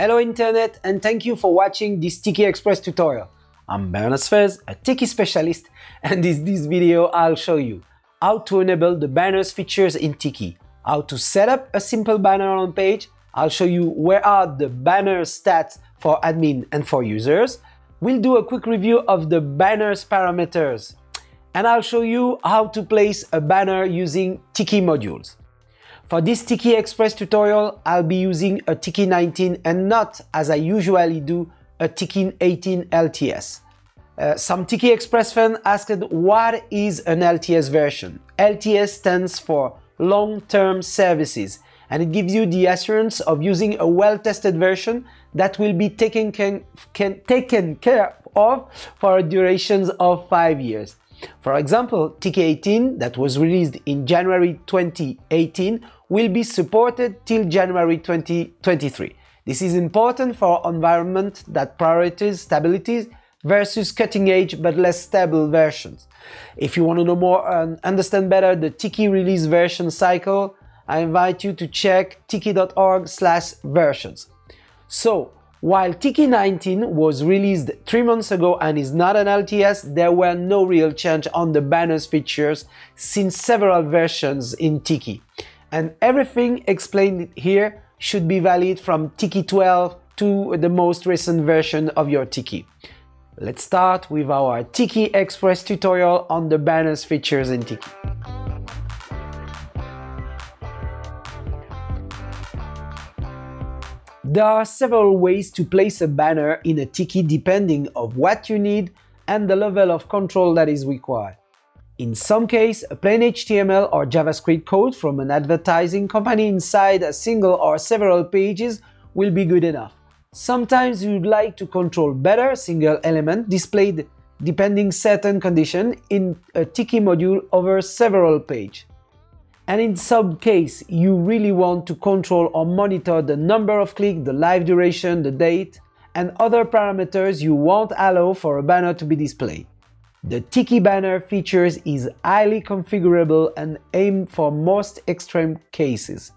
Hello Internet and thank you for watching this Tiki Express tutorial. I'm Bernard Sfez, a Tiki specialist and in this video I'll show you how to enable the banners features in Tiki, how to set up a simple banner on page, I'll show you where are the banner stats for admin and for users, we'll do a quick review of the banners parameters, and I'll show you how to place a banner using Tiki modules. For this Tiki Express tutorial, I'll be using a Tiki 19 and not, as I usually do, a Tiki 18 LTS. Uh, some Tiki Express fans asked what is an LTS version. LTS stands for Long-Term Services and it gives you the assurance of using a well-tested version that will be taken, can, can, taken care of for durations of 5 years. For example, Tiki 18 that was released in January 2018 will be supported till January 2023. This is important for environment that prioritizes stability versus cutting edge but less stable versions. If you want to know more and understand better the Tiki release version cycle, I invite you to check tiki.org slash versions. So, while Tiki 19 was released 3 months ago and is not an LTS, there were no real change on the banners features since several versions in Tiki. And everything explained here should be valid from Tiki 12 to the most recent version of your Tiki. Let's start with our Tiki Express tutorial on the banners features in Tiki. There are several ways to place a banner in a Tiki depending of what you need and the level of control that is required. In some case, a plain HTML or JavaScript code from an advertising company inside a single or several pages will be good enough. Sometimes you'd like to control better single element displayed depending certain condition in a Tiki module over several pages. And in some case, you really want to control or monitor the number of clicks, the live duration, the date, and other parameters you won't allow for a banner to be displayed. The Tiki banner features is highly configurable and aimed for most extreme cases.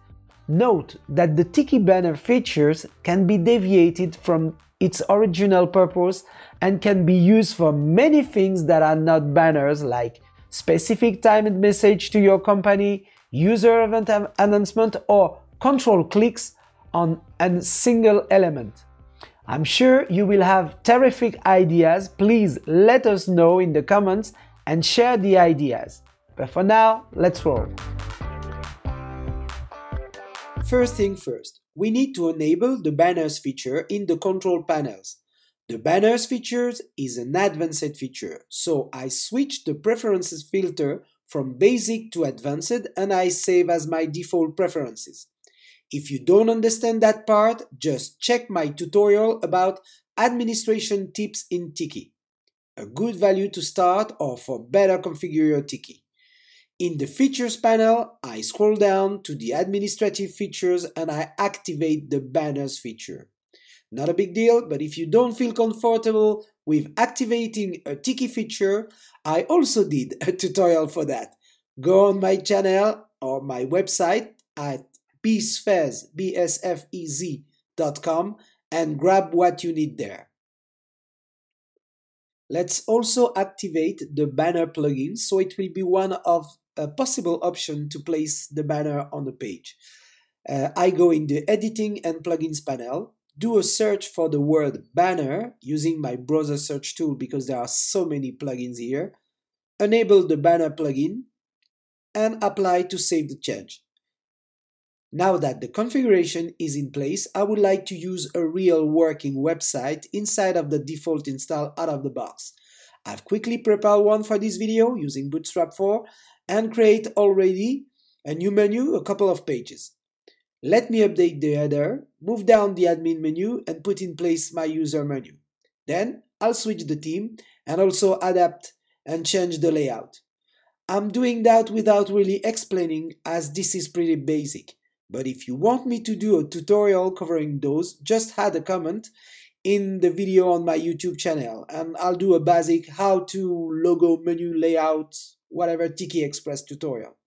Note that the Tiki banner features can be deviated from its original purpose and can be used for many things that are not banners like specific timed message to your company, user event announcement, or control clicks on a single element. I'm sure you will have terrific ideas. Please let us know in the comments and share the ideas. But for now, let's roll. First thing first, we need to enable the banners feature in the control panels. The banners features is an advanced feature, so I switch the preferences filter from basic to advanced and I save as my default preferences. If you don't understand that part, just check my tutorial about administration tips in Tiki. A good value to start or for better configure your Tiki. In the features panel, I scroll down to the administrative features and I activate the banners feature. Not a big deal, but if you don't feel comfortable with activating a Tiki feature, I also did a tutorial for that. Go on my channel or my website at bsfez, B-S-F-E-Z.com and grab what you need there. Let's also activate the banner plugin so it will be one of a possible option to place the banner on the page. Uh, I go in the editing and plugins panel do a search for the word banner using my browser search tool because there are so many plugins here, enable the banner plugin, and apply to save the change. Now that the configuration is in place, I would like to use a real working website inside of the default install out of the box. I've quickly prepared one for this video using Bootstrap 4 and create already a new menu, a couple of pages. Let me update the header, move down the admin menu and put in place my user menu. Then I'll switch the theme and also adapt and change the layout. I'm doing that without really explaining as this is pretty basic. But if you want me to do a tutorial covering those, just add a comment in the video on my YouTube channel and I'll do a basic how to logo menu layout, whatever Tiki Express tutorial.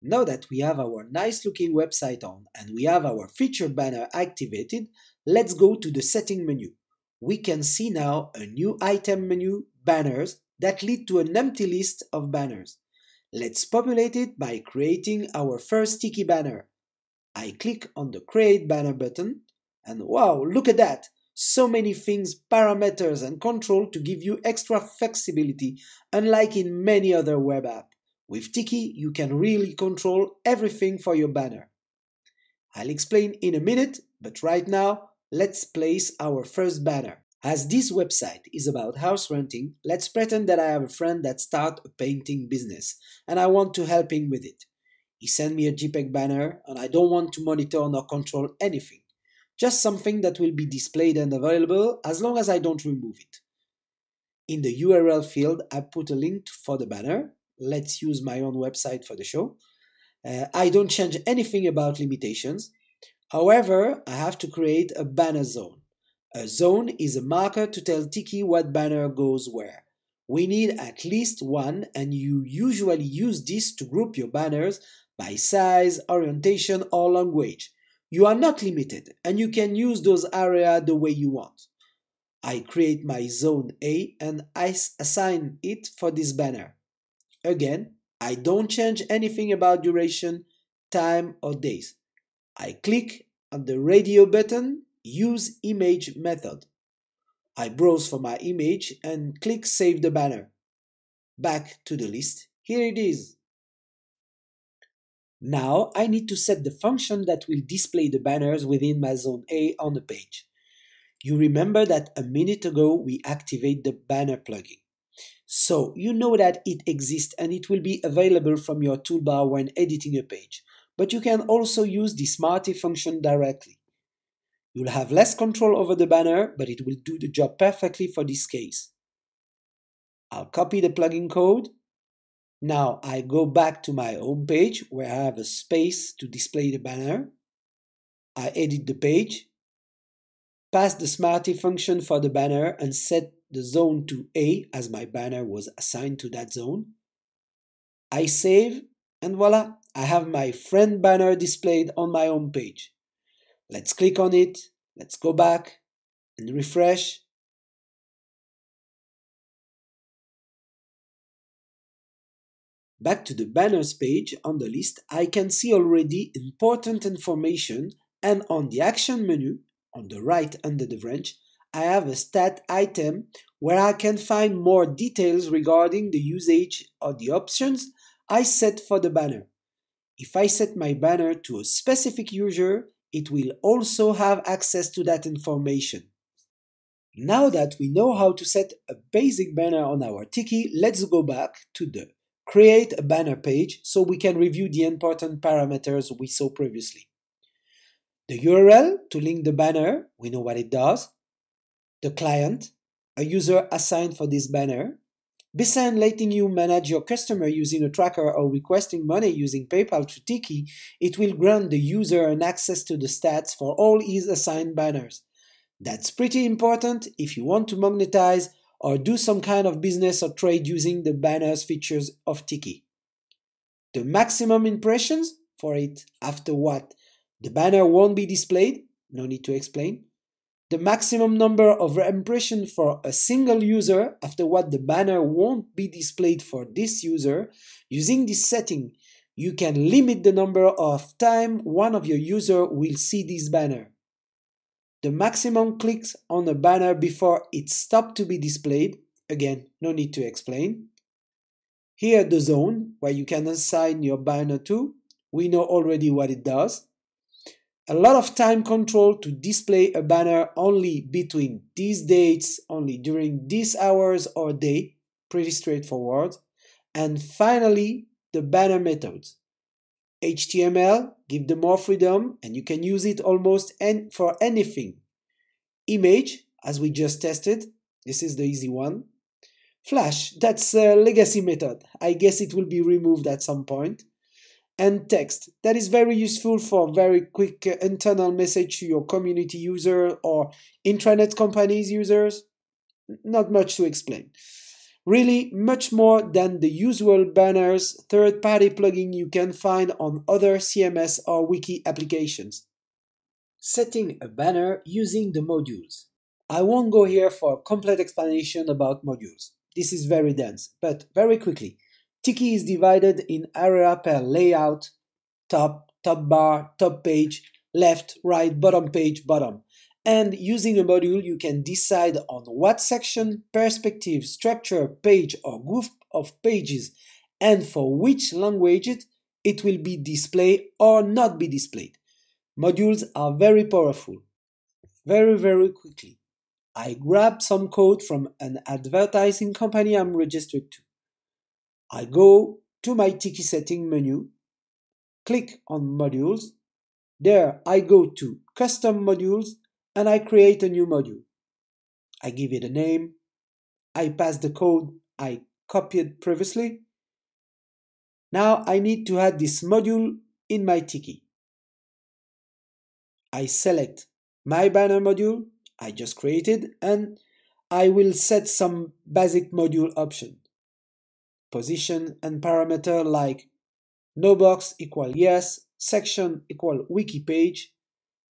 Now that we have our nice looking website on and we have our feature banner activated, let's go to the setting menu. We can see now a new item menu, banners, that lead to an empty list of banners. Let's populate it by creating our first sticky banner. I click on the create banner button and wow, look at that! So many things, parameters and control to give you extra flexibility unlike in many other web apps. With Tiki, you can really control everything for your banner. I'll explain in a minute, but right now, let's place our first banner. As this website is about house renting, let's pretend that I have a friend that start a painting business and I want to help him with it. He sent me a JPEG banner and I don't want to monitor nor control anything. Just something that will be displayed and available as long as I don't remove it. In the URL field, I put a link for the banner let's use my own website for the show. Uh, I don't change anything about limitations. However, I have to create a banner zone. A zone is a marker to tell Tiki what banner goes where. We need at least one and you usually use this to group your banners by size, orientation or language. You are not limited and you can use those areas the way you want. I create my zone A and I assign it for this banner. Again, I don't change anything about duration, time or days. I click on the radio button, use image method. I browse for my image and click save the banner. Back to the list, here it is. Now I need to set the function that will display the banners within my zone A on the page. You remember that a minute ago we activate the banner plugin. So you know that it exists and it will be available from your toolbar when editing a page. But you can also use the Smarty function directly. You'll have less control over the banner, but it will do the job perfectly for this case. I'll copy the plugin code. Now I go back to my home page where I have a space to display the banner. I edit the page, pass the Smarty function for the banner and set the zone to A as my banner was assigned to that zone. I save and voila, I have my friend banner displayed on my home page. Let's click on it, let's go back and refresh. Back to the banners page on the list, I can see already important information and on the action menu, on the right under the branch, I have a stat item where I can find more details regarding the usage of the options I set for the banner. If I set my banner to a specific user, it will also have access to that information. Now that we know how to set a basic banner on our Tiki, let's go back to the Create a Banner page so we can review the important parameters we saw previously. The URL to link the banner, we know what it does the client, a user assigned for this banner, Besides letting you manage your customer using a tracker or requesting money using PayPal to Tiki, it will grant the user an access to the stats for all his assigned banners. That's pretty important if you want to monetize or do some kind of business or trade using the banners features of Tiki. The maximum impressions for it after what the banner won't be displayed, no need to explain the maximum number of impressions for a single user after what the banner won't be displayed for this user, using this setting, you can limit the number of time one of your user will see this banner. The maximum clicks on a banner before it stops to be displayed, again, no need to explain. Here the zone, where you can assign your banner to, we know already what it does a lot of time control to display a banner only between these dates, only during these hours or day, pretty straightforward. And finally, the banner methods. HTML, give them more freedom and you can use it almost en for anything. Image, as we just tested, this is the easy one. Flash, that's a legacy method. I guess it will be removed at some point and text. That is very useful for very quick uh, internal message to your community user or intranet companies users. Not much to explain. Really much more than the usual banners third-party plugin you can find on other CMS or wiki applications. Setting a banner using the modules. I won't go here for a complete explanation about modules. This is very dense, but very quickly. Tiki is divided in area per layout, top, top bar, top page, left, right, bottom page, bottom. And using a module, you can decide on what section, perspective, structure, page, or group of pages, and for which language it, it will be displayed or not be displayed. Modules are very powerful. Very, very quickly. I grab some code from an advertising company I'm registered to. I go to my Tiki setting menu, click on modules. There I go to custom modules and I create a new module. I give it a name. I pass the code I copied previously. Now I need to add this module in my Tiki. I select my banner module I just created and I will set some basic module option. Position and parameter like no box equal yes, section equal wiki page,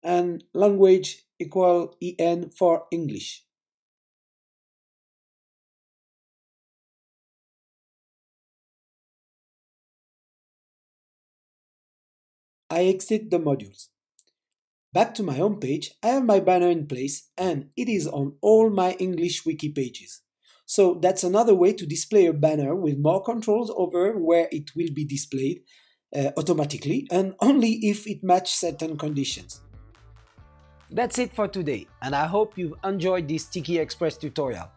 and language equal en for English. I exit the modules. Back to my home page, I have my banner in place and it is on all my English wiki pages. So that's another way to display a banner with more controls over where it will be displayed uh, automatically and only if it matches certain conditions. That's it for today, and I hope you've enjoyed this Tiki Express tutorial.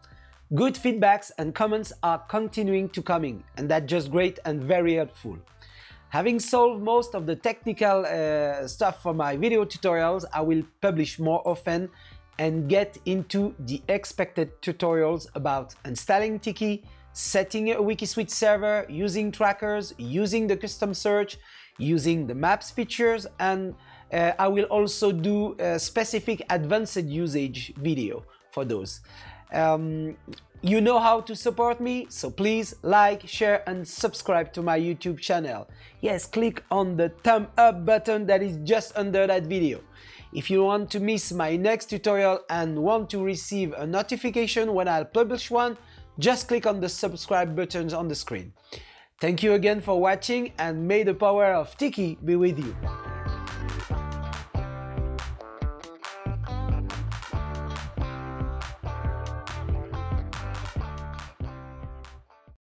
Good feedbacks and comments are continuing to coming, and that's just great and very helpful. Having solved most of the technical uh, stuff for my video tutorials, I will publish more often and get into the expected tutorials about installing Tiki, setting a Wikisuite server, using trackers, using the custom search, using the maps features, and uh, I will also do a specific advanced usage video for those. Um, you know how to support me, so please like, share and subscribe to my YouTube channel. Yes, click on the thumb up button that is just under that video. If you want to miss my next tutorial and want to receive a notification when I publish one, just click on the subscribe buttons on the screen. Thank you again for watching and may the power of Tiki be with you.